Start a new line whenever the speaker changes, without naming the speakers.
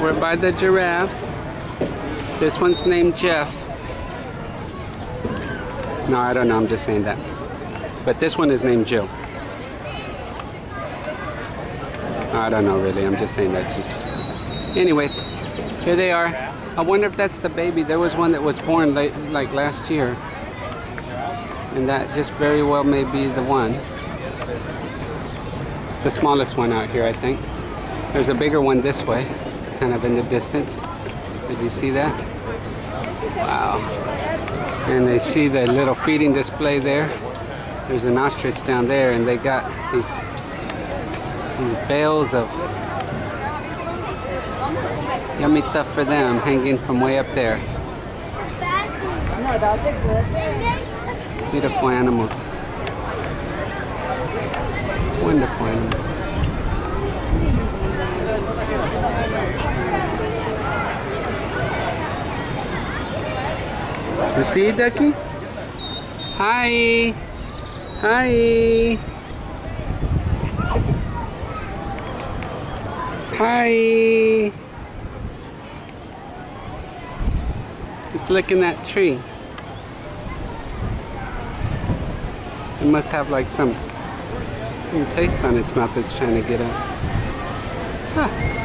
We're by the giraffes. This one's named Jeff. No, I don't know. I'm just saying that. But this one is named Jill. I don't know really. I'm just saying that too. Anyway, here they are. I wonder if that's the baby. There was one that was born late, like last year. And that just very well may be the one. It's the smallest one out here, I think. There's a bigger one this way. Kind of in the distance. Did you see that? Wow. And they see the little feeding display there. There's an ostrich down there and they got these these bales of yummy stuff for them hanging from way up there. Beautiful animals. Wonderful animals. You see, Ducky? Hi. Hi. Hi. It's licking that tree. It must have like some some taste on its mouth it's trying to get up. Huh.